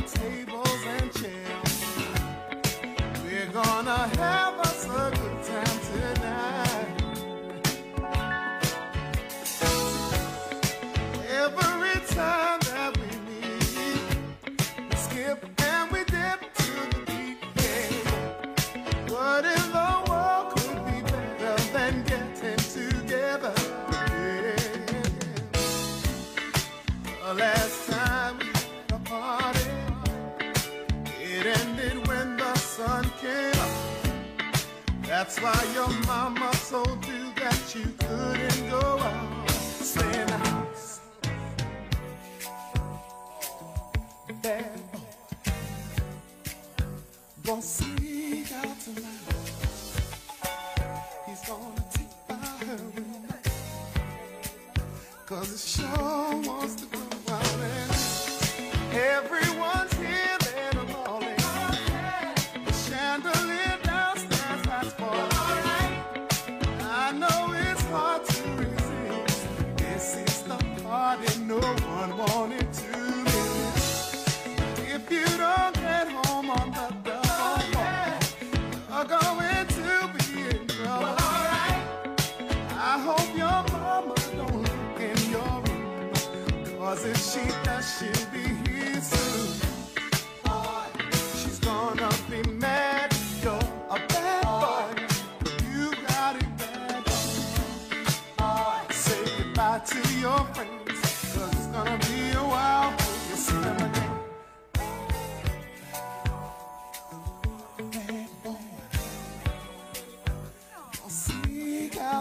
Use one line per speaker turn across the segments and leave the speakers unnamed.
table. That's why your mama told you that you couldn't go out. Stay in the house. Bad. Gonna sneak out tonight. He's gonna take by her window. Cause it sure wants to go out and everyone's If you don't get home on the double going to be in trouble. I hope your mama don't look in your room. Cause if she does, she'll be here soon. She's gonna be mad. You're a bad boy. You got it bad. Say goodbye to your friends.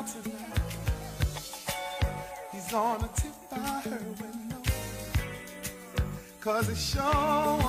Out. He's on a tip by her window. Cause it sure